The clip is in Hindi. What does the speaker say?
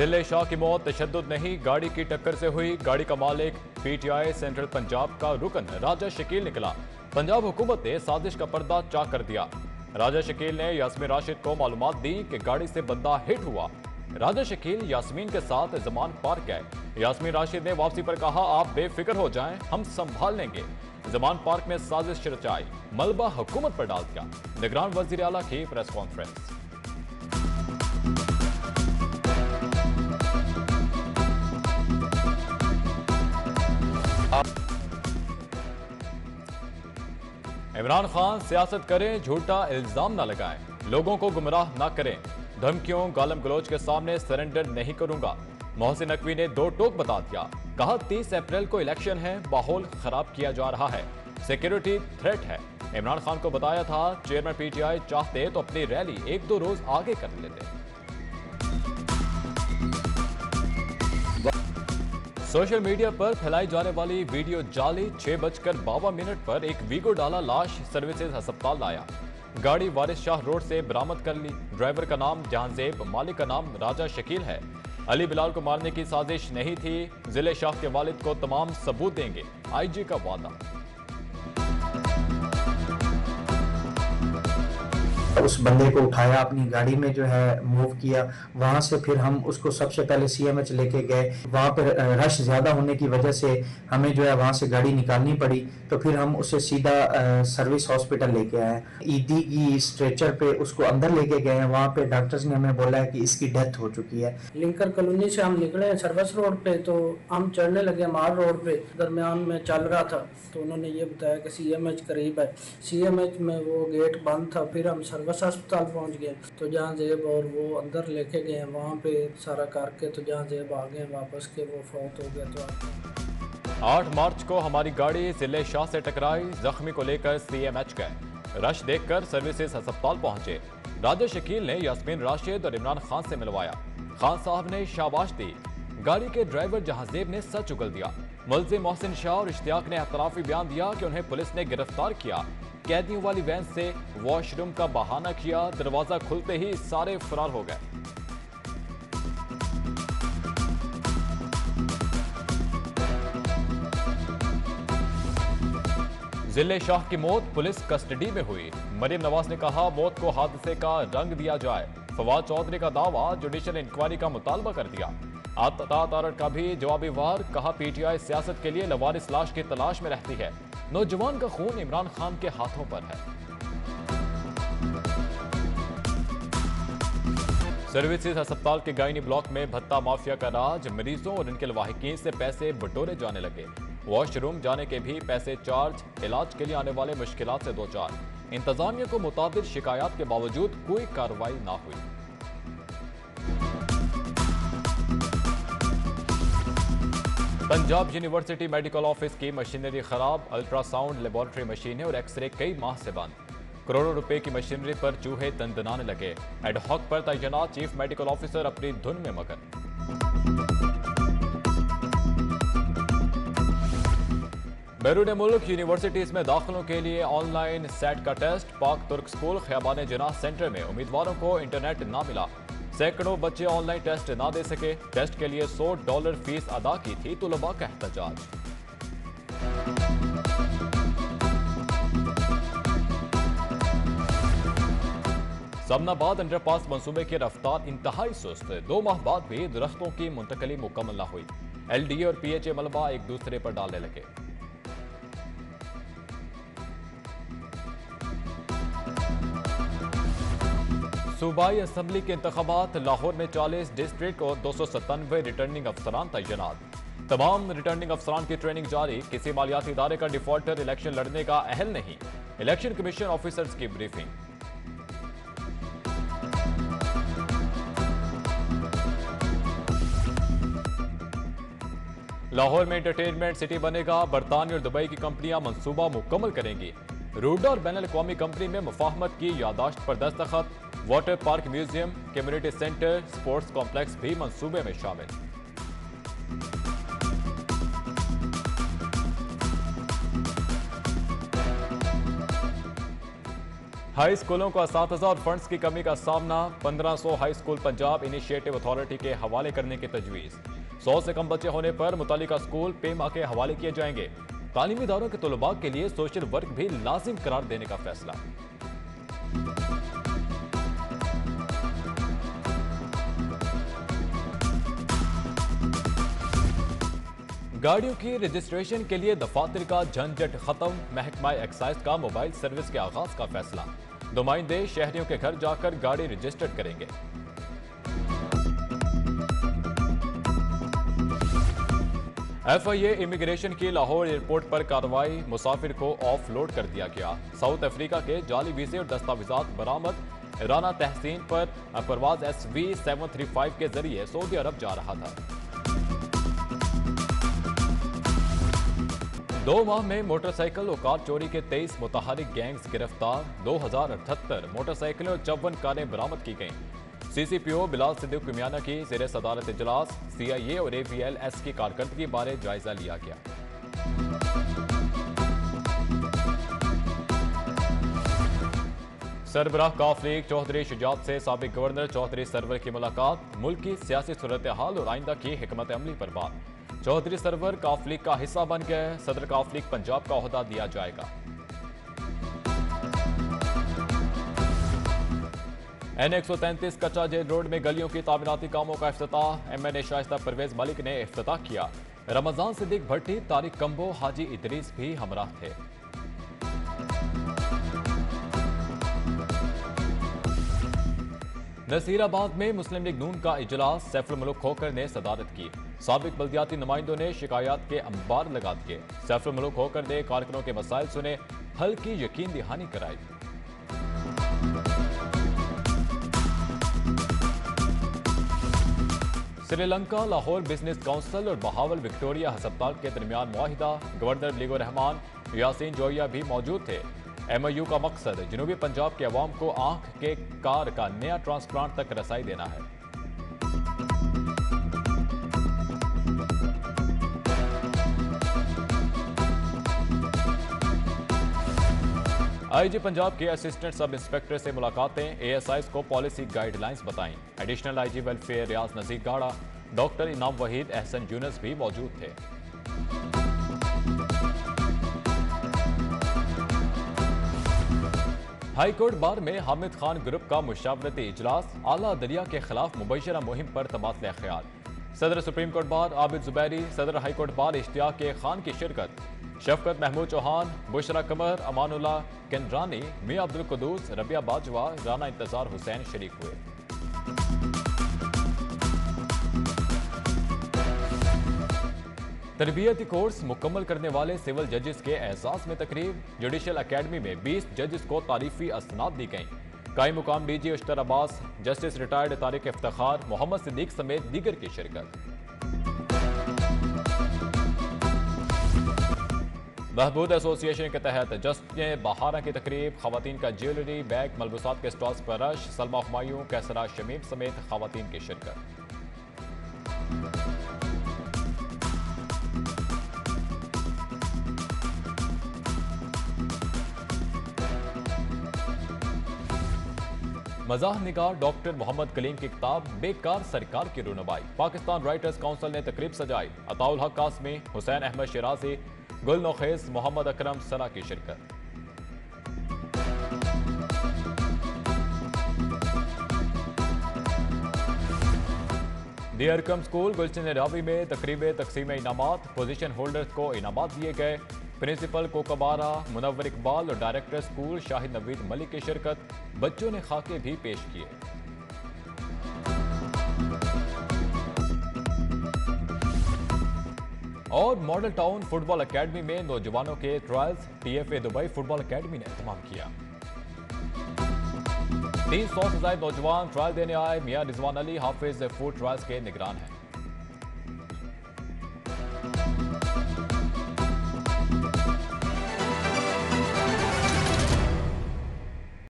ज़िले शाह की मौत तशद नहीं, गाड़ी की टक्कर से हुई, गाड़ी का मालिक, पीटीआई, सेंट्रल पंजाब का रुकन, राजा शकील निकला। पंजाब हुकूमत ने साजिश का पर्दा चाक कर दिया। राजा शकील ने यासमीन राशिद को मालूम दी कि गाड़ी से बंदा हिट हुआ। राजा शकील यासमीन के साथ जमान पार्क गए। यासमीन राशिद ने वापसी पर कहा, आप बेफिक्र हो जाएँ, हम संभाल लेंगे। जमान पार्क में साजिश रचाई, मलबा हुकूमत पर डाल दिया। निगरान वज़ीर अला की प्रेस कॉन्फ्रेंस। इमरान खान सियासत करें, झूठा इल्ज़ाम न लगाएँ। लोगों को गुमराह न करें। धमकियों गालम गलोच के सामने सरेंडर नहीं करूँगा। मोहसिन नकवी ने दो टोक बता दिया। कहा 30 अप्रैल को इलेक्शन है, माहौल खराब किया जा रहा है। सिक्योरिटी थ्रेट है। इमरान खान को बताया था, चेयरमैन पीटीआई चाहते तो अपनी रैली एक दो रोज आगे कर लेते सोशल मीडिया पर फैलाई जाने वाली वीडियो जाली, छह बजकर बावन मिनट पर एक वीगो डाला लाश सर्विसेज़ अस्पताल लाया। गाड़ी वारिस शाह रोड से बरामद कर ली। ड्राइवर का नाम जहांजेब, मालिक का नाम राजा शकील है। अली बिलाल को मारने की साजिश नहीं थी। ज़िले शाह के वालिद को तमाम सबूत देंगे। आईजी का वादा। उस बंदे को उठाया, अपनी गाड़ी में जो है मूव किया। वहाँ से फिर हम उसको सबसे पहले सीएमएच लेके गए। वहाँ पर रश ज़्यादा होने की वजह से हमें जो है वहाँ से गाड़ी निकालनी पड़ी। तो फिर हम उसे सीधा सर्विस हॉस्पिटल लेके आए। ईदी की स्ट्रेचर पे उसको अंदर लेके गए हैं। वहाँ पे डॉक्टर्स ने हमें बोला है कि इसकी डेथ हो चुकी है। लिंकर कॉलोनी से हम निकले हैं सर्विस रोड पे। तो हम चढ़ने लगे मार रोड पे। दरमियान में चल रहा था। तो उन्होंने ये बताया कि सीएमएच करीब है। सीएमएच में वो गेट बंद था। फिर हम सर्विस अस्पताल पहुँच गए तो जहाँ जेब और वो अंदर लेके गए वहाँ पे सारा करके तो जहाँ जेब आ गए वापस के वो फौत हो गया तो आठ मार्च को हमारी गाड़ी ज़िले शाह से टकराई, जख्मी को लेकर सीएमएच गए। रश देखकर सर्विसेज़ अस्पताल पहुँचे। राजा शकील ने यासमीन राशिद और इमरान खान से मिलवाया। खान साहब ने शाबाश दी। गाड़ी के ड्राइवर जहाजेब ने सच उगल दिया। मुलजिम मोहसिन शाह और इश्तियाक ने अतराफी बयान दिया कि उन्हें पुलिस ने गिरफ़्तार किया। कैदियों वाली वैन से वॉशरूम का बहाना किया, दरवाज़ा खुलते ही सारे फरार हो गए। ज़िले शाह की मौत पुलिस कस्टडी में हुई। मरियम नवाज़ ने कहा, मौत को हादसे का रंग दिया जाए। फवाद चौधरी का दावा जुडिशियल इंक्वायरी का मुतालबा कर दिया। आतात का भी जवाबी वार, कहा, पीटीआई सियासत के लिए लवारिस लाश की तलाश में रहती है। नौजवान का खून इमरान खान के हाथों पर है। सर्विसेज़ अस्पताल के गायनी ब्लॉक में भत्ता माफिया का राज, मरीजों और इनके लवाहिकीन से पैसे बटोरे जाने लगे। वॉशरूम जाने के भी पैसे चार्ज, इलाज के लिए आने वाले मुश्किल से दो चार। इंतजामिया को मुताबिक शिकायत के बावजूद कोई कार्रवाई ना हुई। पंजाब यूनिवर्सिटी मेडिकल ऑफ़िस की मशीनरी खराब, अल्ट्रासाउंड, लेबोरेटरी मशीनें और एक्सरे कई माह से बंद। करोड़ों रुपए की मशीनरी पर चूहे तंदनाने लगे। एडहॉक पर तैनात चीफ मेडिकल ऑफिसर अपनी धुन में मगन। बैरून मुल्क यूनिवर्सिटीज में दाखिलों के लिए ऑनलाइन सेट का टेस्ट, पाक तुर्क स्कूल खयाबान जना सेंटर में उम्मीदवारों को इंटरनेट ना मिला। सैकड़ों बच्चे ऑनलाइन टेस्ट ना दे सके। टेस्ट के लिए 100 डॉलर फ़ीस अदा की थी तुलबा का एहतजाज। समनाबाद अंडरपास मंसूबे की रफ्तार इंतहाई सुस्त। दो माह बाद भी दरख्तों की मुंतकली मुकम्मल न हुई। एलडीए और पीएचए मलबा एक दूसरे पर डालने लगे। सूबाई असम्बली के इंतबात लाहौर में चालीस, डिस्ट्रिक्ट और दो सौ सत्तानवे रिटर्निंग अफसरान तैनात। तमाम रिटर्निंग अफसरान की ट्रेनिंग जारी, किसी मालियाती इदारे का डिफॉल्टर इलेक्शन लड़ने का अहल नहीं, इलेक्शन कमीशन ऑफिसर्स की ब्रीफिंग। लाहौर में एंटरटेनमेंट सिटी बनेगा, बरतानिया और दुबई की कंपनियाँ मंसूबा मुकम्मल करेंगी। रूडा और बैन अवी कंपनी में मुफाहमत की यादाश्त पर दस्तखत। Water park museum, community centre, sports complex भी मंसूबे में शामिल। हाई स्कूलों को इस और फंड्स की कमी का सामना 1500 high school Punjab initiative authority के हवाले करने की तजवीज़। सौ से कम बच्चे होने पर मुतल स्कूल पेमा के हवाले किए जाएँगे। तालीमी इदारों के तलबा के लिए सोशल वर्क भी लाजिम करार देने का फैसला। गाड़ियों की रजिस्ट्रेशन के लिए दफातर का झंझट खत्म। महकमा एक्साइज का मोबाइल सर्विस के आगाज़ का फैसला। नुमाइंदे शहरियों के घर जाकर गाड़ी रजिस्टर्ड करेंगे। एफ़ आई ए इमिग्रेशन की लाहौर एयरपोर्ट पर कार्रवाई, मुसाफिर को ऑफ़ लोड कर दिया गया। साउथ अफ्रीका के जाली वीजे और दस्तावेजात बरामद। राना तहसीन पर परवाज S V seven three five के ज़रिए सऊदी अरब जा रहा था। दो माह में मोटरसाइकिल और कार चोरी के तेईस मुतहरिक गैंग्स गिरफ़्तार, दो हज़ार अठहत्तर मोटरसाइकिलें और चौवन कारें बरामद की गईं। सीसीपीओ बिलाल सिद्दीक कुमियाना की जेर सदारत इजलास, सीआईए और एपीएल एस की कारकर्दगी बारे जायजा लिया गया। सरबराह काफ लीग चौधरी शुजात से सबक गवर्नर चौधरी सरवर की मुलाकात, मुल्क की सियासी सूरत हाल और आइंदा की हमत अमली पर बात। चौधरी सरवर काफ लीग का हिस्सा बन गए, सदर काफ लीग पंजाब का अहदा दिया जाएगा। एन एक सौ तैंतीस कच्चा जेल रोड में गलियों की तामीराती कामों का अफ्ताह M N A Shaista Parvez Malik ने अफ्ताह किया। रमज़ान सिद्दीक भट्टी तारिक कंबो, हाजी इदरीस भी हमराह थे। नसीराबाद में मुस्लिम लीग नून का इजलास सैफुल मुल्क खोकर ने सदारत की। सबक बल्दियाती नुमाइंदों ने शिकायत के अंबार लगा दिए। सैफुल मुल्क खोकर ने कारकुनों के मसाइल सुने हल की यकीन दहानी कराई। श्रीलंका, लाहौर बिज़नेस काउंसिल और बहावल विक्टोरिया हस्पताल के दरमियान माहिदा, गवर्नर लीगो रहमान, यासीन जोया भी मौजूद थे। एमओयू का मकसद, जनूबी पंजाब के अवाम को आँख के कार का नया ट्रांसप्लांट तक रसाई देना है। आईजी पंजाब के असिस्टेंट सब इंस्पेक्टर से मुलाकातें एएसआई को पॉलिसी गाइडलाइंस बताई। Additional IG welfare Riaz Nazir गाड़ा डॉक्टर इनाम वहीद एहसन यूनस भी मौजूद थे। हाईकोर्ट बार में हामिद खान ग्रुप का मुशावरती इजलास, आला दरिया के खिलाफ मुबशरा मुहिम पर तबादला ख्याल। सदर supreme court bar Abid Zubairi, सदर हाईकोर्ट बार इश्तिया के खान की शिरकत। शफकत महमूद चौहान, बुशरा कमर अमानुल्ला किनरानी मियाँ अब्दुल कदूस, रबिया बाजवा, राना इंतज़ार हुसैन शरीक हुए। तरबियती कोर्स मुकम्मल करने वाले सिविल जजेस के एहसास में तकरीब जुडिशल अकेडमी में 20 जजेस को तारीफी असनाद दी गई। काई मुकाम D G Ashtar Abbas, justice retired Tariq इफ्तार, मोहम्मद सिद्दीक समेत दीगर की शिरकत। महबूद एसोसिएशन के तहत जश्न बहारा की तकरीब खातन का ज्वेलरी, बैग, मलबूसात के स्टॉल्स पर रश, सलमा हमायूं, कैसरा शमीम समेत खातन की शिरकत। मजाह निगार डॉक्टर मोहम्मद कलीम की किताब बेकार सरकार की रूनबाई पाकिस्तान राइटर्स काउंसिल ने तकरीब सजाई। अताउल हक कासमी हुसैन अहमद शराजी, गुल नोखेज मोहम्मद अकरम सना की शिरकत। डियरकम स्कूल गुलशन रावी में तकरीब तकसीम इनाम पोजीशन होल्डर्स को इनाम दिए गए। प्रिंसिपल कोकबारा मुनवर इकबाल और डायरेक्टर स्कूल शाहिद नवीद मलिक की शिरकत बच्चों ने खाके भी पेश किए। और मॉडल टाउन फुटबॉल एकेडमी में नौजवानों के trials, TFA Dubai football academy ने एहतमाम किया। तीन सौ से ज़्यादा नौजवान ट्रायल देने आए मियाँ रिजवान अली, हाफिज फ़ूड ट्रायल्स के निगरान हैं।